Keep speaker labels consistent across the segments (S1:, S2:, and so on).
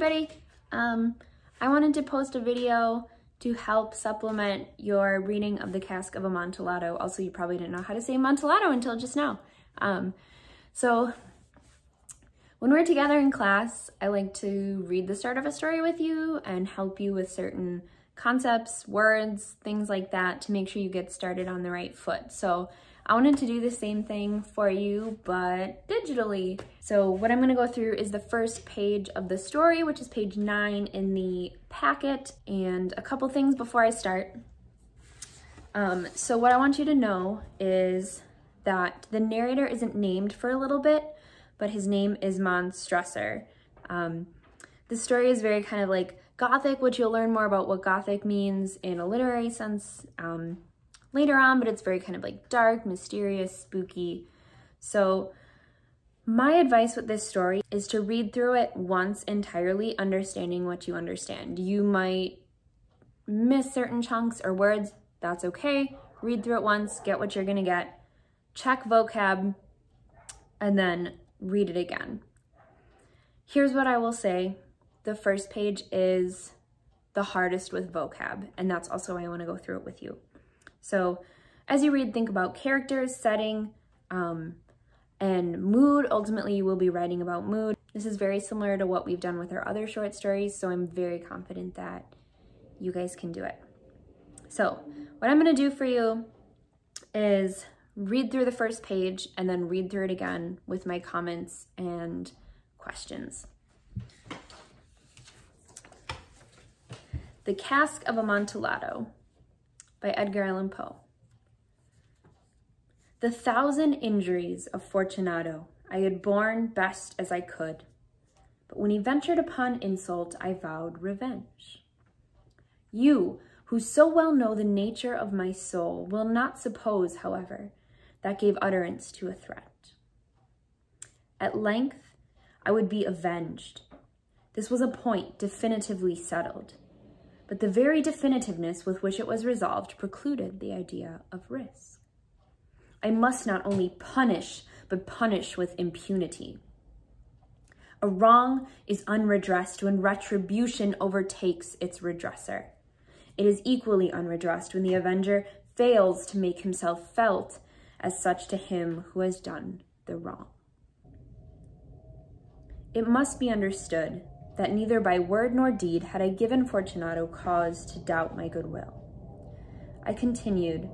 S1: everybody. Um, I wanted to post a video to help supplement your reading of the Cask of Amontillado. Also, you probably didn't know how to say Amontillado until just now. Um, so when we're together in class, I like to read the start of a story with you and help you with certain concepts, words, things like that to make sure you get started on the right foot. So I wanted to do the same thing for you, but digitally. So what I'm gonna go through is the first page of the story, which is page nine in the packet, and a couple things before I start. Um, so what I want you to know is that the narrator isn't named for a little bit, but his name is Mons Strasser. Um, the story is very kind of like Gothic, which you'll learn more about what Gothic means in a literary sense um, later on, but it's very kind of like dark, mysterious, spooky. So my advice with this story is to read through it once entirely, understanding what you understand. You might miss certain chunks or words, that's okay. Read through it once, get what you're gonna get, check vocab, and then read it again. Here's what I will say. The first page is the hardest with vocab, and that's also why I wanna go through it with you. So as you read, think about characters, setting, um, and mood. Ultimately, you will be writing about mood. This is very similar to what we've done with our other short stories, so I'm very confident that you guys can do it. So what I'm gonna do for you is read through the first page and then read through it again with my comments and questions. The Cask of Amontillado by Edgar Allan Poe. The thousand injuries of Fortunato I had borne best as I could, but when he ventured upon insult, I vowed revenge. You, who so well know the nature of my soul, will not suppose, however, that gave utterance to a threat. At length, I would be avenged. This was a point definitively settled but the very definitiveness with which it was resolved precluded the idea of risk. I must not only punish, but punish with impunity. A wrong is unredressed when retribution overtakes its redresser. It is equally unredressed when the avenger fails to make himself felt as such to him who has done the wrong. It must be understood that neither by word nor deed had I given Fortunato cause to doubt my goodwill. I continued,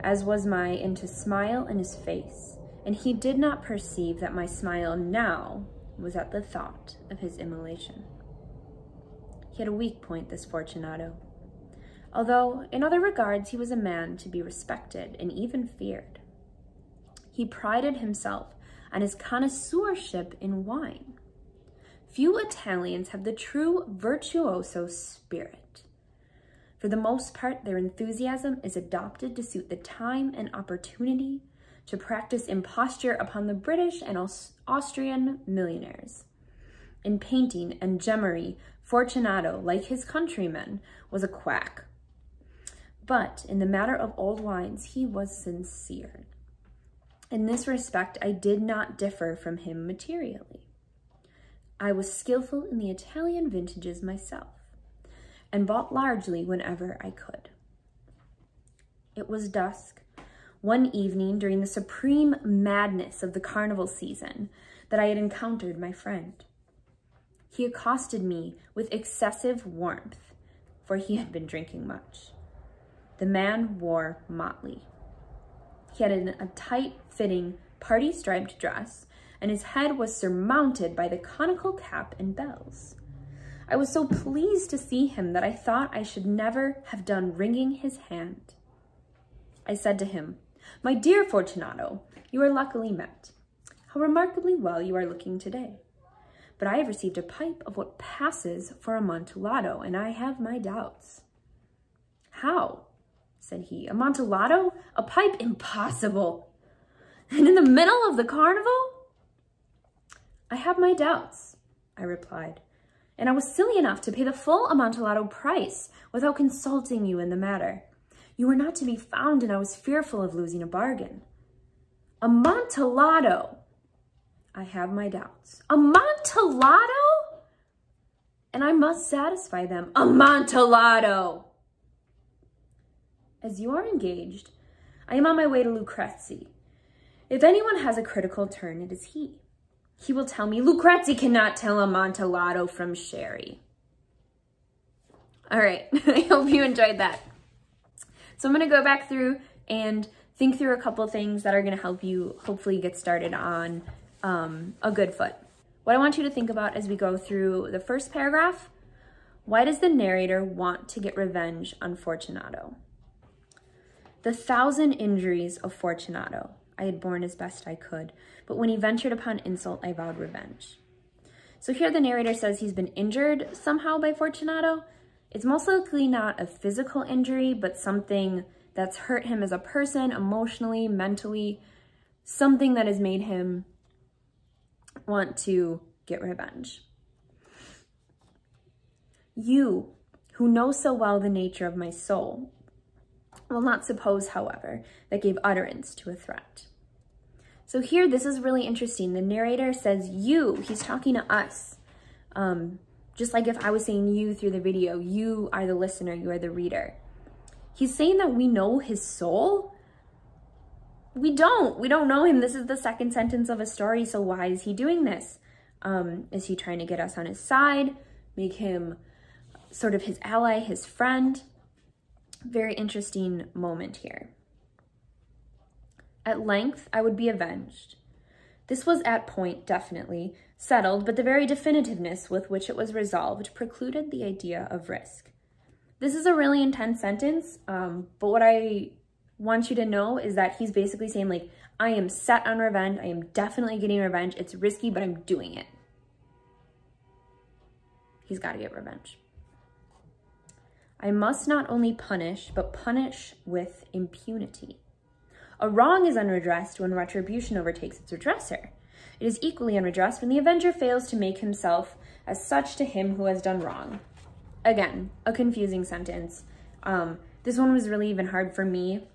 S1: as was my, and to smile in his face, and he did not perceive that my smile now was at the thought of his immolation. He had a weak point, this Fortunato, although in other regards he was a man to be respected and even feared. He prided himself on his connoisseurship in wine, Few Italians have the true virtuoso spirit. For the most part, their enthusiasm is adopted to suit the time and opportunity to practice imposture upon the British and Austrian millionaires. In painting and gemmery, Fortunato, like his countrymen, was a quack. But in the matter of old wines, he was sincere. In this respect, I did not differ from him materially. I was skillful in the Italian vintages myself and bought largely whenever I could. It was dusk, one evening during the supreme madness of the carnival season, that I had encountered my friend. He accosted me with excessive warmth, for he had been drinking much. The man wore motley. He had a tight-fitting, party-striped dress and his head was surmounted by the conical cap and bells. I was so pleased to see him that I thought I should never have done wringing his hand. I said to him, My dear Fortunato, you are luckily met. How remarkably well you are looking today. But I have received a pipe of what passes for Amontillado, and I have my doubts. How? said he. Amontillado? A pipe? Impossible. And in the middle of the carnival? I have my doubts, I replied, and I was silly enough to pay the full Amontillado price without consulting you in the matter. You were not to be found, and I was fearful of losing a bargain. Amontillado! I have my doubts. Amontillado? and I must satisfy them. Amontillado! As you are engaged, I am on my way to Luchresi. If anyone has a critical turn, it is he. He will tell me, Luchresi cannot tell Amontillado from Sherry. All right, I hope you enjoyed that. So I'm gonna go back through and think through a couple things that are gonna help you hopefully get started on um, a good foot. What I want you to think about as we go through the first paragraph, why does the narrator want to get revenge on Fortunato? The thousand injuries of Fortunato I had borne as best I could, but when he ventured upon insult, I vowed revenge. So here the narrator says he's been injured somehow by Fortunato. It's most likely not a physical injury, but something that's hurt him as a person, emotionally, mentally, something that has made him want to get revenge. You, who know so well the nature of my soul, will not suppose, however, that gave utterance to a threat. So here, this is really interesting. The narrator says you, he's talking to us. Um, just like if I was saying you through the video, you are the listener, you are the reader. He's saying that we know his soul. We don't. We don't know him. This is the second sentence of a story, so why is he doing this? Um, is he trying to get us on his side, make him sort of his ally, his friend? Very interesting moment here. At length, I would be avenged. This was at point, definitely, settled, but the very definitiveness with which it was resolved precluded the idea of risk. This is a really intense sentence, um, but what I want you to know is that he's basically saying, like, I am set on revenge. I am definitely getting revenge. It's risky, but I'm doing it. He's got to get revenge. I must not only punish, but punish with impunity. A wrong is unredressed when retribution overtakes its redresser. It is equally unredressed when the avenger fails to make himself as such to him who has done wrong. Again, a confusing sentence. Um, this one was really even hard for me.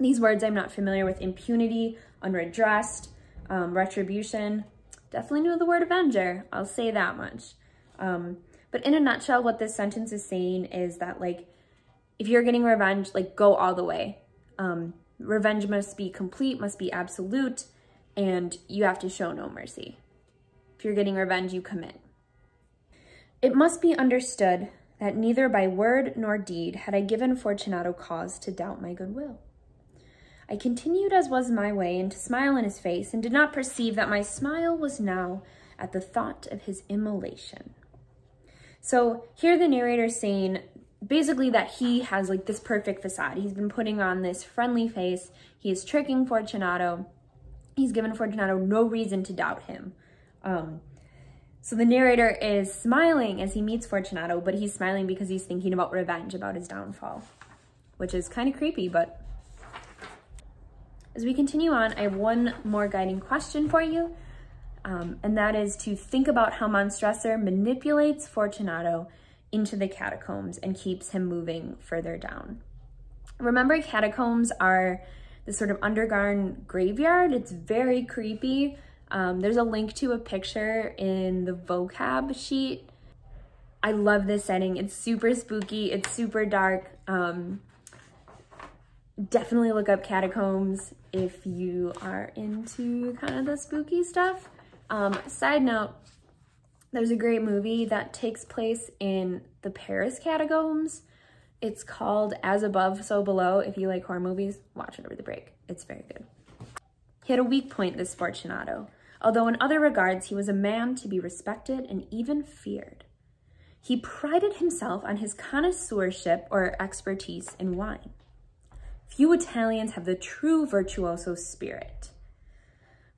S1: These words I'm not familiar with. Impunity, unredressed, um, retribution. Definitely know the word avenger. I'll say that much. Um, but in a nutshell, what this sentence is saying is that like, if you're getting revenge, like go all the way. Um, revenge must be complete, must be absolute, and you have to show no mercy. If you're getting revenge, you commit. It must be understood that neither by word nor deed had I given Fortunato cause to doubt my goodwill. I continued as was my way and to smile in his face, and did not perceive that my smile was now at the thought of his immolation. So here the narrator is saying basically that he has like this perfect facade. He's been putting on this friendly face. He is tricking Fortunato. He's given Fortunato no reason to doubt him. Um, so the narrator is smiling as he meets Fortunato, but he's smiling because he's thinking about revenge, about his downfall, which is kind of creepy, but as we continue on, I have one more guiding question for you, um, and that is to think about how Monstresor manipulates Fortunato into the catacombs and keeps him moving further down. Remember, catacombs are the sort of underground graveyard. It's very creepy. Um, there's a link to a picture in the vocab sheet. I love this setting. It's super spooky. It's super dark. Um, definitely look up catacombs if you are into kind of the spooky stuff. Um, side note, there's a great movie that takes place in the Paris catacombs. It's called As Above, So Below. If you like horror movies, watch it over the break. It's very good. He had a weak point, this Fortunato although in other regards he was a man to be respected and even feared. He prided himself on his connoisseurship or expertise in wine. Few Italians have the true virtuoso spirit.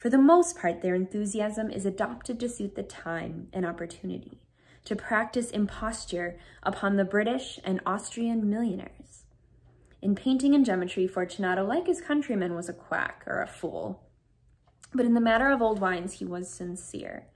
S1: For the most part, their enthusiasm is adopted to suit the time and opportunity, to practice imposture upon the British and Austrian millionaires. In painting and geometry, Fortunato, like his countrymen, was a quack or a fool. But in the matter of old wines, he was sincere.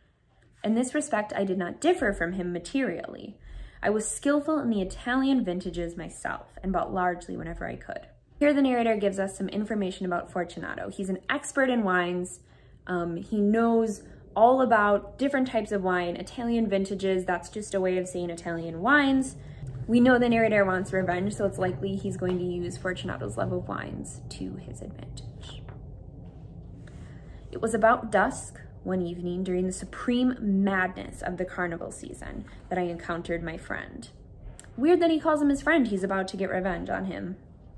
S1: In this respect, I did not differ from him materially. I was skillful in the Italian vintages myself and bought largely whenever I could. Here the narrator gives us some information about Fortunato. He's an expert in wines. Um, he knows all about different types of wine, Italian vintages, that's just a way of saying Italian wines. We know the narrator wants revenge, so it's likely he's going to use Fortunato's love of wines to his advantage. It was about dusk one evening during the supreme madness of the carnival season that I encountered my friend. Weird that he calls him his friend. He's about to get revenge on him.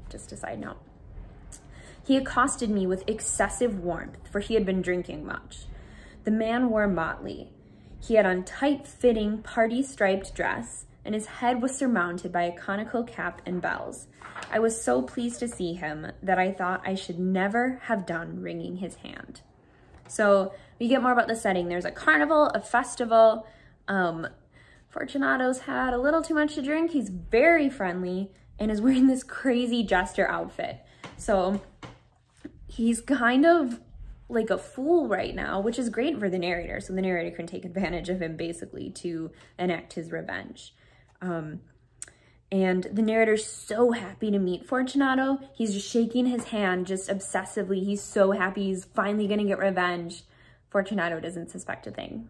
S1: Just a side note. He accosted me with excessive warmth, for he had been drinking much. The man wore motley. He had on tight-fitting, party-striped dress, and his head was surmounted by a conical cap and bells. I was so pleased to see him that I thought I should never have done wringing his hand. So we get more about the setting. There's a carnival, a festival. Um, Fortunato's had a little too much to drink. He's very friendly and is wearing this crazy jester outfit. So he's kind of like a fool right now, which is great for the narrator. So the narrator can take advantage of him basically to enact his revenge. Um, and the narrator's so happy to meet Fortunato. He's just shaking his hand just obsessively. He's so happy he's finally going to get revenge. Fortunato doesn't suspect a thing.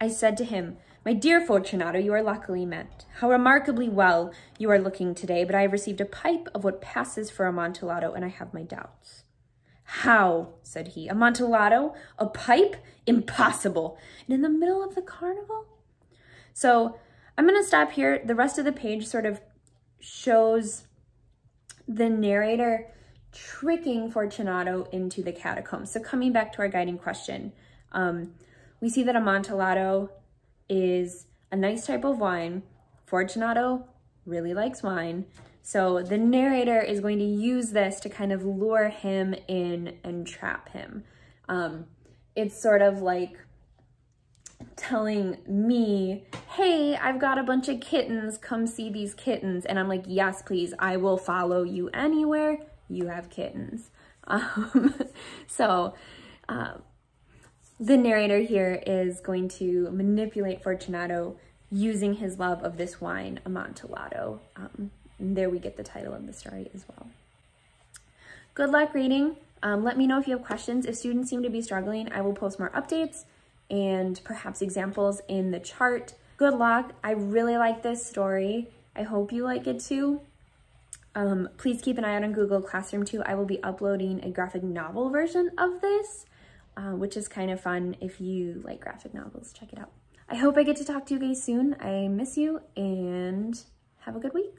S1: I said to him, My dear Fortunato, you are luckily met. How remarkably well you are looking today, but I have received a pipe of what passes for Amontillado, and I have my doubts. How, said he, Amontillado? A pipe? Impossible. And in the middle of the carnival? So I'm going to stop here. The rest of the page sort of shows the narrator tricking Fortunato into the catacombs. So coming back to our guiding question, um, we see that Amontillado is a nice type of wine. Fortunato really likes wine. So the narrator is going to use this to kind of lure him in and trap him. Um, it's sort of like telling me, hey, I've got a bunch of kittens, come see these kittens. And I'm like, yes, please, I will follow you anywhere you have kittens. Um, so uh, the narrator here is going to manipulate Fortunato using his love of this wine, Amontillado. Um, there we get the title of the story as well. Good luck reading. Um, let me know if you have questions. If students seem to be struggling, I will post more updates and perhaps examples in the chart. Good luck. I really like this story. I hope you like it too. Um, please keep an eye out on Google Classroom too. I will be uploading a graphic novel version of this, uh, which is kind of fun if you like graphic novels. Check it out. I hope I get to talk to you guys soon. I miss you and have a good week.